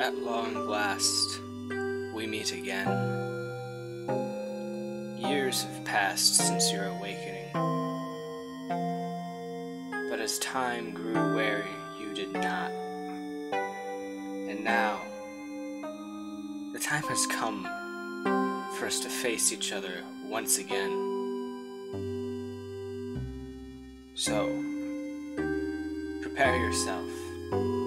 At long last, we meet again. Years have passed since your awakening. But as time grew weary, you did not. And now, the time has come for us to face each other once again. So, prepare yourself.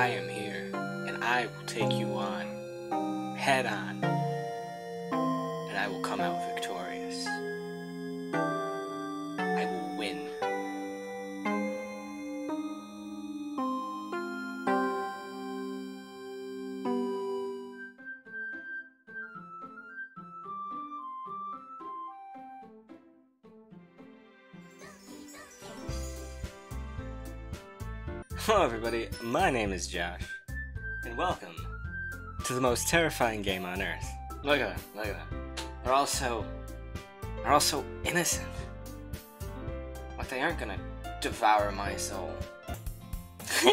I am here, and I will take you on, head on, and I will come out Hello, everybody. My name is Josh, and welcome to the most terrifying game on Earth. Look at them, Look at them. They're all so, they're all so innocent. Like they aren't gonna devour my soul.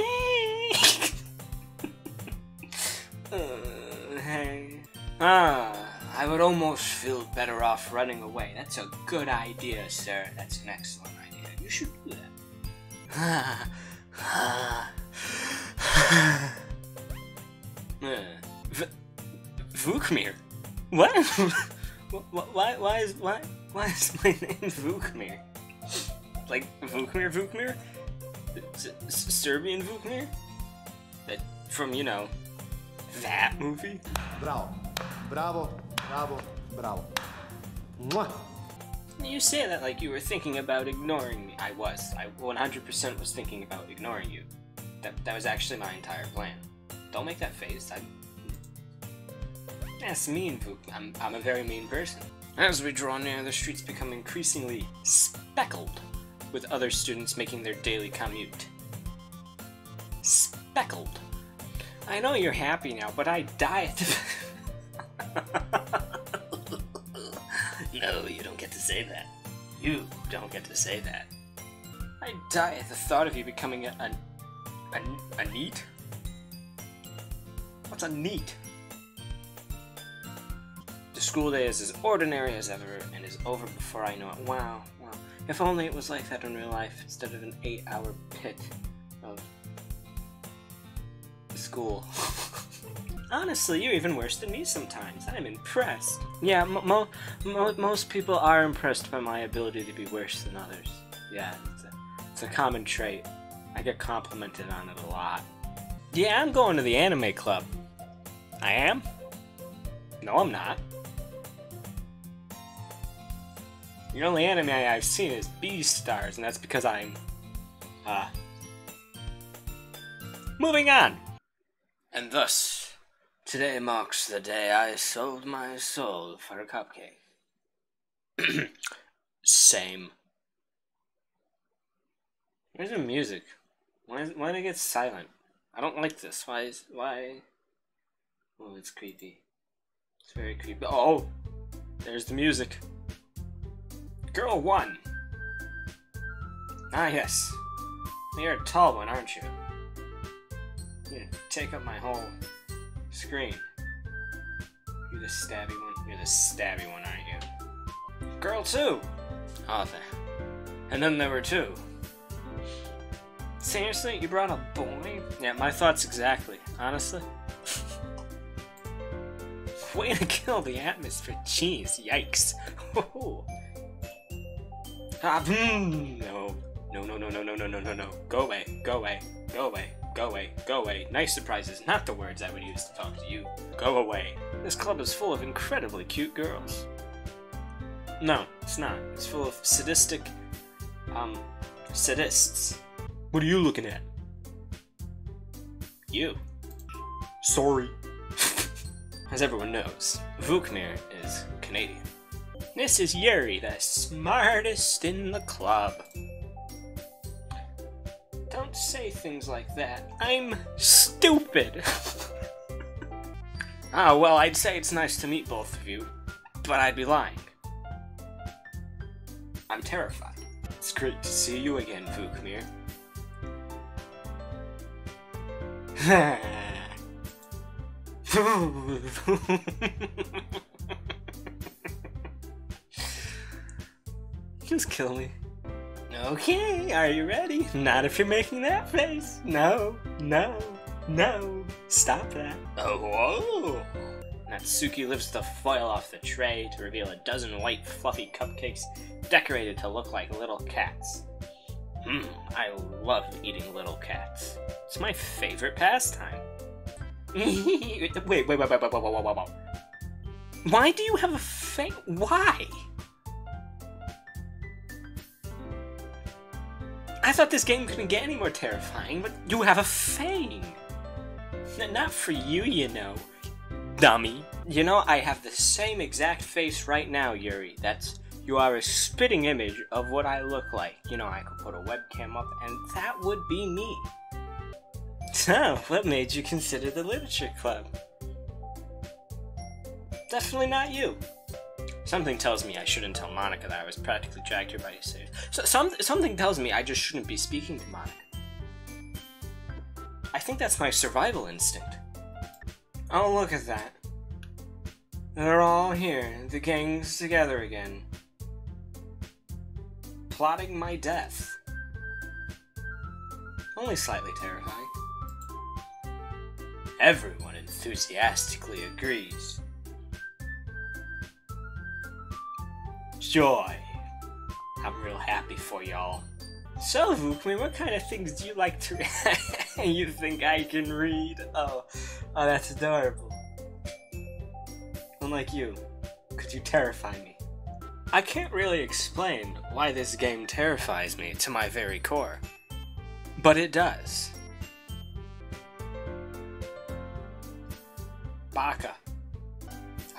Uh, hey. Ah, I would almost feel better off running away. That's a good idea, sir. That's an excellent idea. You should do that. Uh, v- Vukmir? What? Why, why is why why is my name Vukmir? Like Vukmir Vukmir? S- S- Serbian Vukmir? That from you know that movie? Bravo. Bravo, bravo, bravo. Mwah. You say that like you were thinking about ignoring me. I was. I 100% was thinking about ignoring you. That that was actually my entire plan. Don't make that face. I. That's mean, Vuk. I'm I'm a very mean person. As we draw near, the streets become increasingly speckled with other students making their daily commute. Speckled. I know you're happy now, but I die at the. say that. You don't get to say that. I die at the thought of you becoming a a, a, a neat. What's a neat? The school day is as ordinary as ever and is over before I know it. Wow, wow. If only it was like that in real life instead of an eight-hour pit of school. Honestly, you're even worse than me sometimes. I'm impressed. Yeah, mo- mo- mo- most people are impressed by my ability to be worse than others. Yeah, it's a, it's a common trait. I get complimented on it a lot. Yeah, I'm going to the anime club. I am? No, I'm not. The only anime I've seen is Beastars, and that's because I'm. Uh. Moving on! And thus, today marks the day I sold my soul for a cupcake. Same. Where's the music? Why, is, why did it get silent? I don't like this. Why is. Why? Oh, it's creepy. It's very creepy. Oh! There's the music. Girl 1! Ah, yes. You're a tall one, aren't you? You take up my whole screen. You're the stabby one. You're the stabby one, aren't you? Girl 2! Oh. And then there were two. Seriously? You brought a boy? Yeah, my thoughts exactly. Honestly. Way to kill the atmosphere. Jeez, yikes. ah, mm, no. No, no, no, no, no, no, no, no, no. Go away, go away, go away, go away, go away. Nice surprises, not the words I would use to talk to you. Go away. This club is full of incredibly cute girls. No, it's not. It's full of sadistic, um, sadists. What are you looking at? You. Sorry. As everyone knows, Vukmir is Canadian. This is Yuri, the smartest in the club. Don't say things like that. I'm stupid. Ah, well, I'd say it's nice to meet both of you, but I'd be lying. I'm terrified. It's great to see you again, Vukmir. Just kill me. Okay, are you ready? Not if you're making that face. No, no, no. Stop that. Oh, whoa. Natsuki lifts the foil off the tray to reveal a dozen white, fluffy cupcakes decorated to look like little cats. Mmm, I love eating little cats. It's my favorite pastime. wait, wait, wait, wait, wait, wait, wait, wait, wait. Why do you have a face? Why? Thought this game couldn't get any more terrifying, but you have a fang. N- not for you, you know, dummy. You know, I have the same exact face right now, Yuri. That's you are a spitting image of what I look like. You know, I could put a webcam up, and that would be me. So, oh, what made you consider the literature club? Definitely not you. Something tells me I shouldn't tell Monika that I was practically dragged here by Sayori. So, some, something tells me I just shouldn't be speaking to Monika. I think that's my survival instinct. Oh, look at that. They're all here, the gang's together again. Plotting my death. Only slightly terrifying. Everyone enthusiastically agrees. Joy. I'm real happy for y'all. So, Vukmi, what kind of things do you like to read? you think I can read? Oh, oh, that's adorable. Unlike you, could you terrify me? I can't really explain why this game terrifies me to my very core, but it does. Baka.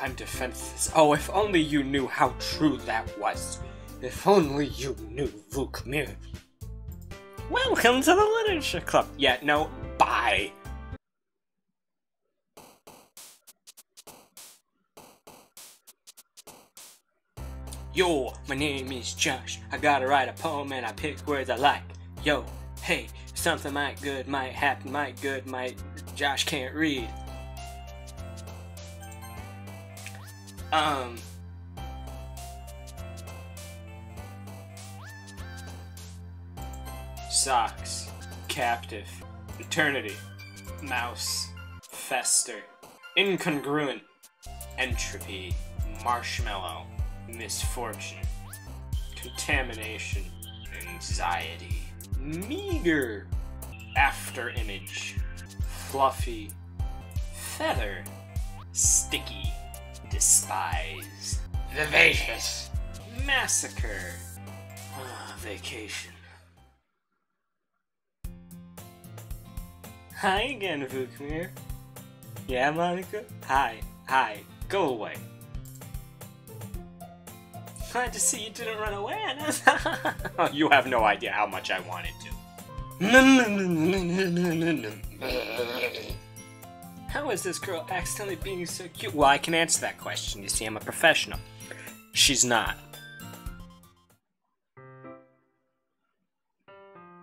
I'm defenseless. Oh, if only you knew how true that was. If only you knew Vukmir. Welcome to the Literature Club. Yeah, no, bye. Yo, my name is Josh. I gotta write a poem and I pick words I like. Yo, hey, something might good might happen, might good might. Josh can't read. Um. Socks. Captive. Eternity. Mouse. Fester. Incongruent. Entropy. Marshmallow. Misfortune. Contamination. Anxiety. Meager. After image. Fluffy. Feather. Sticky. Despise. Vivacious. Massacre. Ah, vacation. Hi again, Vukmir. Yeah, Monika? Hi, hi, go away. Glad to see you didn't run away. you have no idea how much I wanted to. How is this girl accidentally being so cute? Well, I can answer that question. You see, I'm a professional. She's not.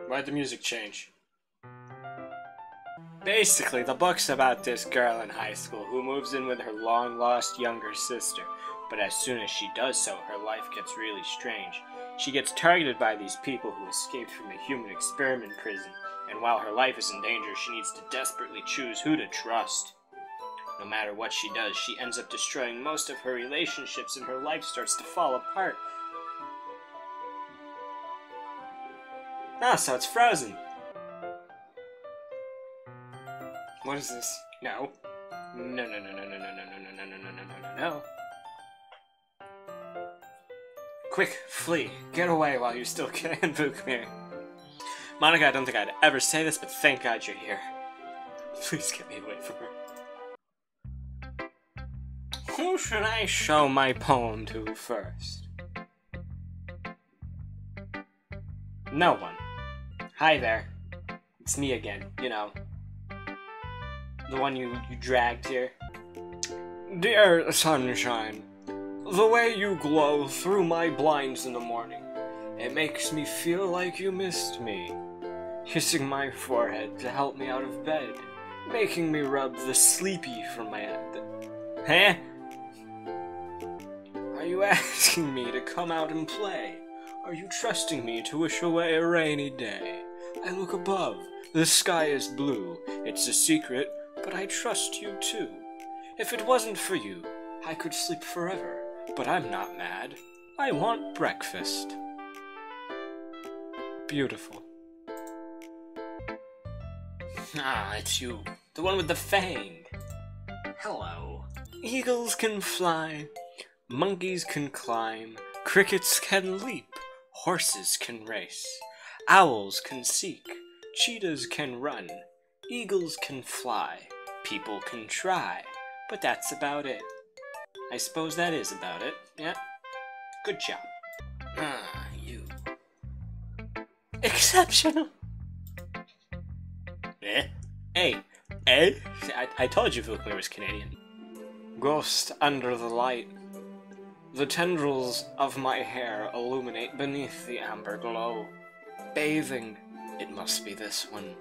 Why'd the music change? Basically, the book's about this girl in high school who moves in with her long lost younger sister. But as soon as she does so, her life gets really strange. She gets targeted by these people who escaped from a human experiment prison and while her life is in danger, she needs to desperately choose who to trust. No matter what she does, she ends up destroying most of her relationships and her life starts to fall apart. Ah, so it's frozen. What is this? No. No, no, no, no, no, no, no, no, no, no, no, no, no, no, no. Quick, flee. Get away while you still can, Vukmir. Monika, I don't think I'd ever say this, but thank God you're here. Please get me away from her. Who should I show my poem to first? No one. Hi there. It's me again, you know. The one you, you dragged here. Dear sunshine, the way you glow through my blinds in the morning, it makes me feel like you missed me kissing my forehead to help me out of bed, making me rub the sleepy from my head. Huh? Are you asking me to come out and play? Are you trusting me to wish away a rainy day? I look above, the sky is blue. It's a secret, but I trust you too. If it wasn't for you, I could sleep forever, but I'm not mad. I want breakfast. Beautiful. Ah, it's you. The one with the fang. Hello. Eagles can fly, monkeys can climb, crickets can leap, horses can race, owls can seek, cheetahs can run, eagles can fly, people can try, but that's about it. I suppose that is about it, yeah? Good job. You. Exceptional! Eh? Hey, eh? I, I told you Vukmir was Canadian. Ghost under the light. The tendrils of my hair illuminate beneath the amber glow. Bathing, it must be this one.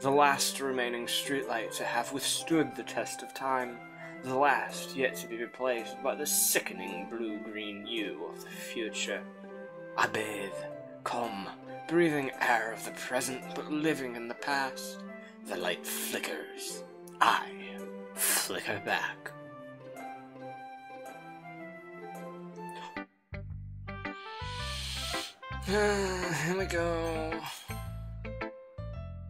The last remaining streetlight to have withstood the test of time. The last yet to be replaced by the sickening blue-green hue of the future. I bathe, calm, breathing air of the present but living in the past. The light flickers. I flicker back. Here we go.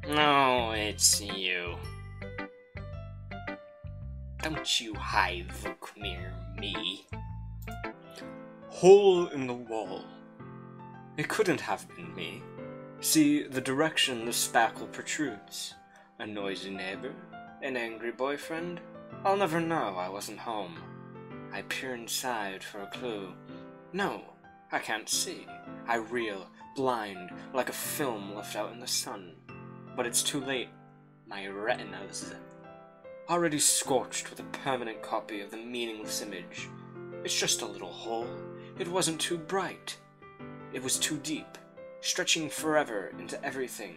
No, it's you. Don't you hide near me. Hole in the wall. It couldn't have been me. See the direction the spackle protrudes. A noisy neighbor? An angry boyfriend? I'll never know I wasn't home. I peer inside for a clue. No, I can't see. I reel, blind, like a film left out in the sun. But it's too late. My retinas already scorched with a permanent copy of the meaningless image. It's just a little hole. It wasn't too bright. It was too deep, stretching forever into everything.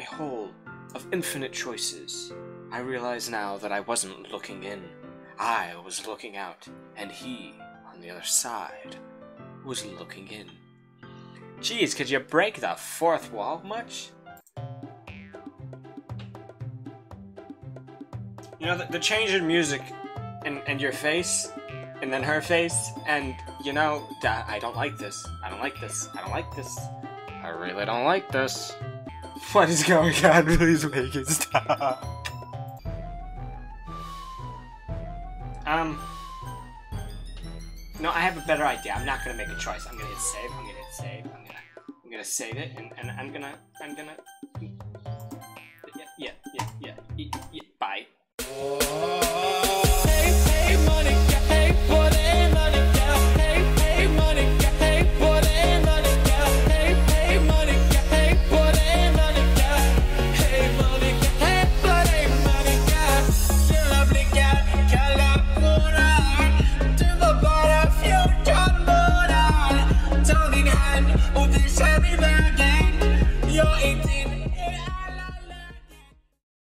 A hole of infinite choices. I realize now that I wasn't looking in. I was looking out, and he, on the other side, was looking in. Geez, could you break the fourth wall much? You know, the, the change in music and, and your face, and then her face, and, you know, I don't like this. I don't like this. I don't like this. I really don't like this. What is going on? Please make it stop. Um. No, I have a better idea. I'm not gonna make a choice. I'm gonna hit save. I'm gonna hit save. I'm gonna, I'm gonna save it, and, and I'm gonna, I'm gonna. Yeah, yeah, yeah, yeah.